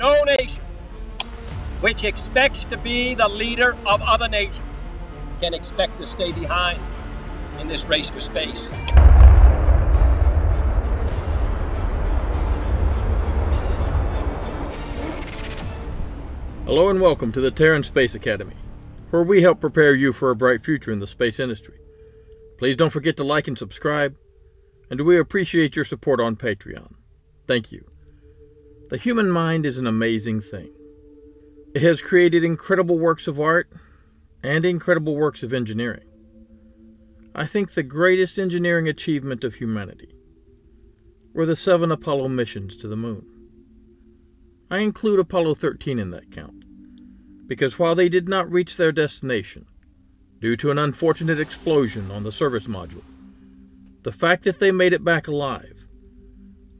no nation which expects to be the leader of other nations can expect to stay behind in this race for space. Hello and welcome to the Terran Space Academy, where we help prepare you for a bright future in the space industry. Please don't forget to like and subscribe, and we appreciate your support on Patreon. Thank you. The human mind is an amazing thing. It has created incredible works of art and incredible works of engineering. I think the greatest engineering achievement of humanity were the seven Apollo missions to the moon. I include Apollo 13 in that count, because while they did not reach their destination, due to an unfortunate explosion on the service module, the fact that they made it back alive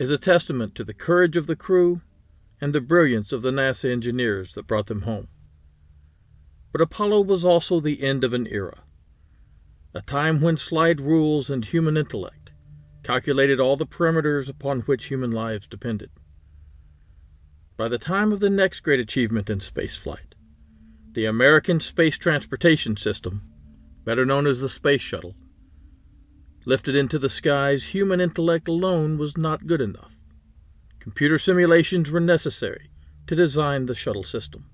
is a testament to the courage of the crew and the brilliance of the NASA engineers that brought them home. But Apollo was also the end of an era, a time when slide rules and human intellect calculated all the parameters upon which human lives depended. By the time of the next great achievement in spaceflight, the American Space Transportation System, better known as the Space Shuttle, lifted into the skies, human intellect alone was not good enough. Computer simulations were necessary to design the shuttle system.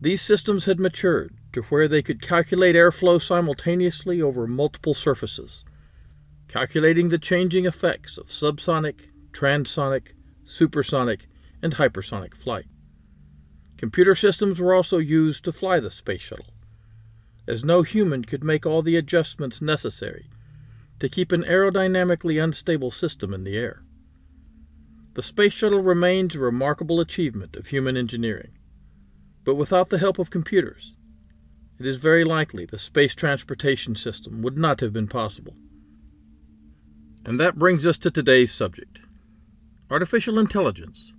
These systems had matured to where they could calculate airflow simultaneously over multiple surfaces, calculating the changing effects of subsonic, transonic, supersonic, and hypersonic flight. Computer systems were also used to fly the space shuttle, as no human could make all the adjustments necessary to keep an aerodynamically unstable system in the air. The space shuttle remains a remarkable achievement of human engineering, but without the help of computers, it is very likely the space transportation system would not have been possible. And that brings us to today's subject artificial intelligence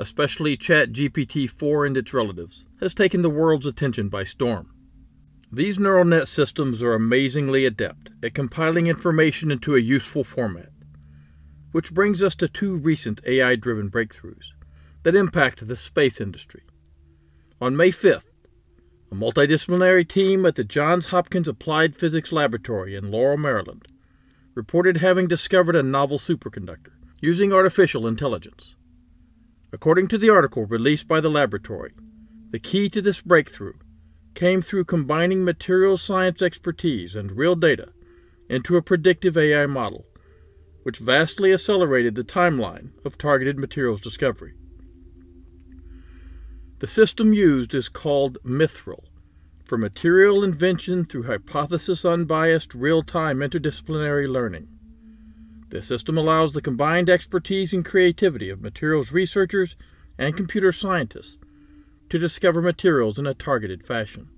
especially ChatGPT 4 and its relatives, has taken the world's attention by storm. These neural net systems are amazingly adept at compiling information into a useful format, which brings us to two recent AI driven breakthroughs that impact the space industry. On May 5th, a multidisciplinary team at the Johns Hopkins Applied Physics Laboratory in Laurel, Maryland, reported having discovered a novel superconductor using artificial intelligence. According to the article released by the laboratory, the key to this breakthrough came through combining materials science expertise and real data into a predictive AI model, which vastly accelerated the timeline of targeted materials discovery. The system used is called Mithril for material invention through hypothesis unbiased real time interdisciplinary learning. This system allows the combined expertise and creativity of materials researchers and computer scientists to discover materials in a targeted fashion.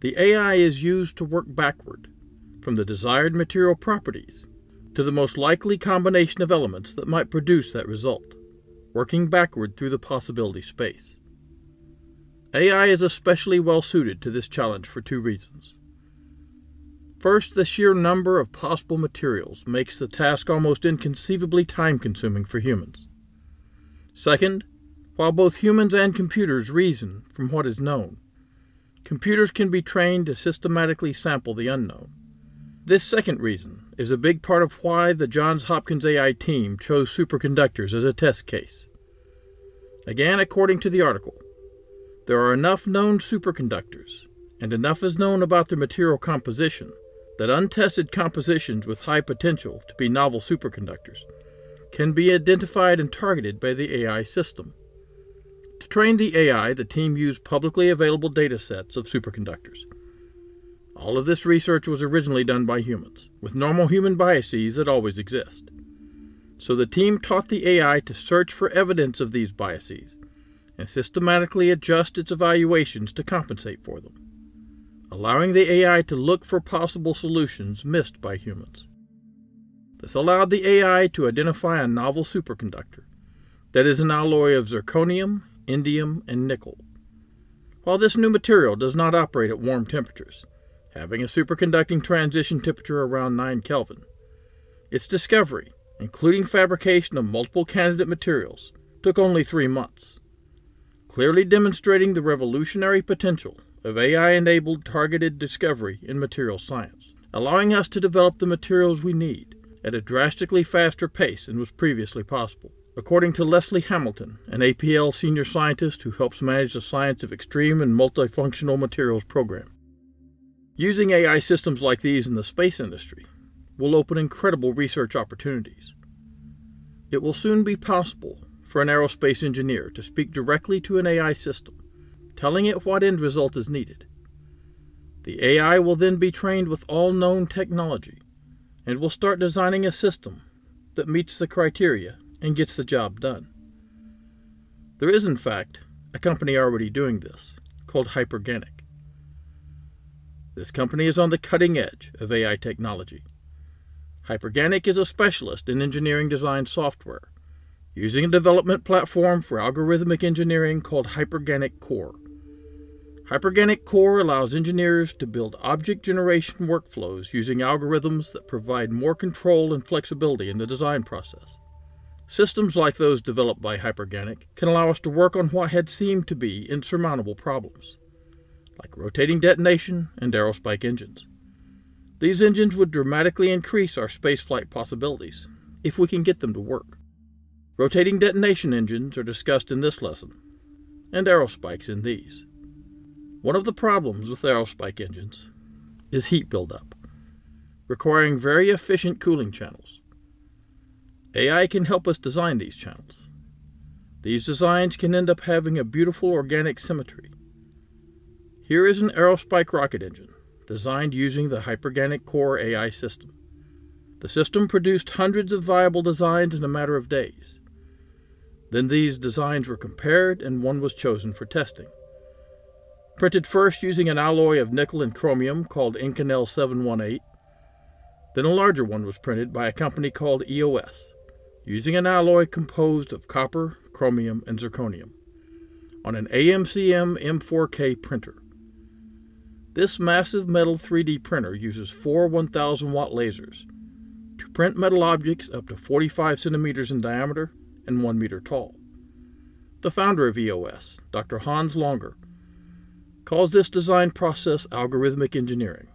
The AI is used to work backward from the desired material properties to the most likely combination of elements that might produce that result, working backward through the possibility space. AI is especially well suited to this challenge for two reasons. First, the sheer number of possible materials makes the task almost inconceivably time consuming for humans. Second, while both humans and computers reason from what is known, computers can be trained to systematically sample the unknown. This second reason is a big part of why the Johns Hopkins AI team chose superconductors as a test case. Again, according to the article, there are enough known superconductors, and enough is known about their material composition that untested compositions with high potential to be novel superconductors can be identified and targeted by the AI system. To train the AI, the team used publicly available data sets of superconductors. All of this research was originally done by humans, with normal human biases that always exist. So the team taught the AI to search for evidence of these biases and systematically adjust its evaluations to compensate for them allowing the AI to look for possible solutions missed by humans. This allowed the AI to identify a novel superconductor that is an alloy of zirconium, indium, and nickel. While this new material does not operate at warm temperatures, having a superconducting transition temperature around 9 Kelvin, its discovery, including fabrication of multiple candidate materials took only three months, clearly demonstrating the revolutionary potential of AI enabled targeted discovery in materials science, allowing us to develop the materials we need at a drastically faster pace than was previously possible. According to Leslie Hamilton, an APL senior scientist who helps manage the Science of Extreme and Multifunctional Materials program. Using AI systems like these in the space industry will open incredible research opportunities. It will soon be possible for an aerospace engineer to speak directly to an AI system, telling it what end result is needed. The AI will then be trained with all known technology and will start designing a system that meets the criteria and gets the job done. There is, in fact, a company already doing this called Hyperganic. This company is on the cutting edge of AI technology Hyperganic is a specialist in engineering design software, using a development platform for algorithmic engineering called Hyperganic Core. Hyperganic Core allows engineers to build object generation workflows using algorithms that provide more control and flexibility in the design process. Systems like those developed by Hyperganic can allow us to work on what had seemed to be insurmountable problems, like rotating detonation and aerospike engines. These engines would dramatically increase our spaceflight possibilities, if we can get them to work. Rotating detonation engines are discussed in this lesson, and aerospikes in these. One of the problems with aerospike engines is heat buildup, requiring very efficient cooling channels. AI can help us design these channels. These designs can end up having a beautiful organic symmetry. Here is an aerospike rocket engine designed using the Hyperganic Core AI system. The system produced hundreds of viable designs in a matter of days. Then these designs were compared and one was chosen for testing. Printed first using an alloy of nickel and chromium called Inconel 718, then a larger one was printed by a company called EOS, using an alloy composed of copper, chromium, and zirconium, on an AMCM M4K printer. This massive metal 3D printer uses four 1000 watt lasers to print metal objects up to 45 centimeters in diameter and 1 meter tall. The founder of EOS, Dr. Hans Langer, calls this design process algorithmic engineering.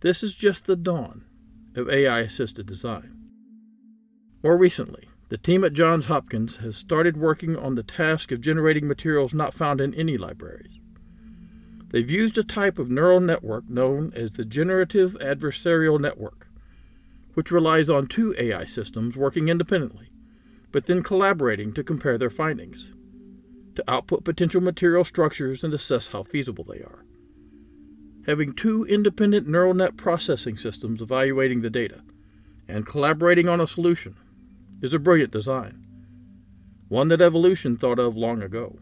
This is just the dawn of AI assisted design. More recently, the team at Johns Hopkins has started working on the task of generating materials not found in any libraries. They've used a type of neural network known as the Generative Adversarial Network, which relies on two AI systems working independently, but then collaborating to compare their findings, to output potential material structures and assess how feasible they are. Having two independent neural net processing systems evaluating the data and collaborating on a solution is a brilliant design, one that evolution thought of long ago.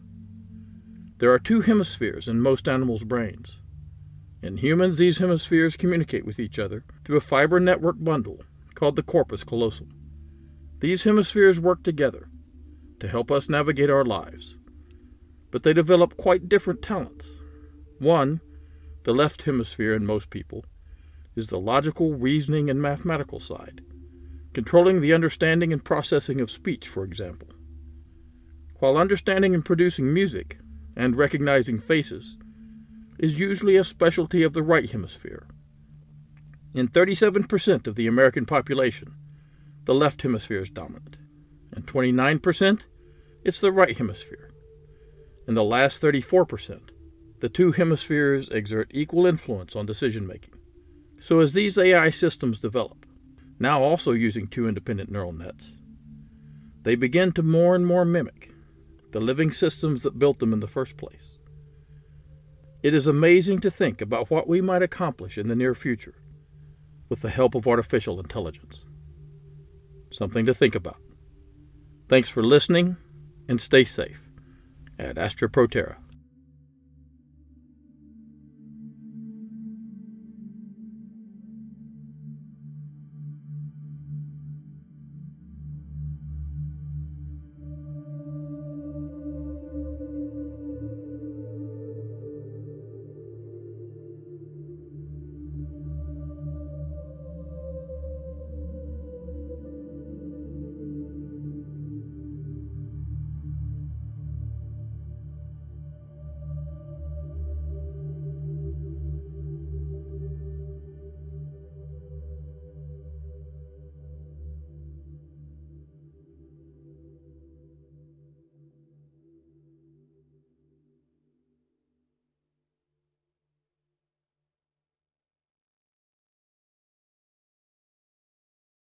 There are two hemispheres in most animals' brains. In humans, these hemispheres communicate with each other through a fiber network bundle called the corpus callosum. These hemispheres work together to help us navigate our lives, but they develop quite different talents. One, the left hemisphere in most people, is the logical, reasoning, and mathematical side, controlling the understanding and processing of speech, for example. While understanding and producing music and recognizing faces is usually a specialty of the right hemisphere. In 37% of the American population, the left hemisphere is dominant. In 29%, it's the right hemisphere. In the last 34%, the two hemispheres exert equal influence on decision making. So, as these AI systems develop, now also using two independent neural nets, they begin to more and more mimic the living systems that built them in the first place. It is amazing to think about what we might accomplish in the near future with the help of artificial intelligence. Something to think about. Thanks for listening and stay safe Ad Astra Pro Terra.